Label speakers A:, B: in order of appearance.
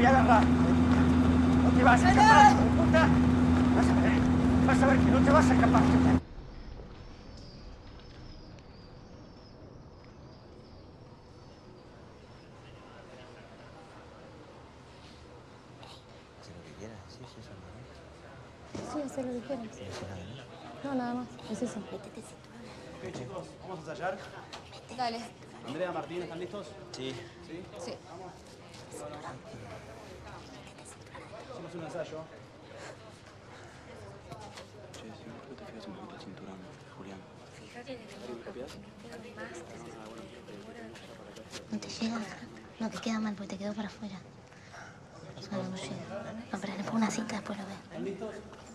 A: voy a agarrar. No te vas a escapar, hijo de puta. Vas a ver. Vas a ver que no te vas a escapar.
B: Haz lo que quieras, sí,
C: hacer lo que quieras.
B: No, nada
C: más. Es eso.
D: Ok, chicos, vamos a ensayar.
C: Dale.
D: Andrea, Martín, ¿están listos?
B: Sí.
D: ¿Sí?
C: Sí.
D: Un ensayo.
B: Che, si no, ¿por qué te fijas un poquito el cinturón, Julián?
E: No te llega. No, te queda mal porque te quedó para afuera. No, no llega. No, pero le pongo una cinta, después lo ves.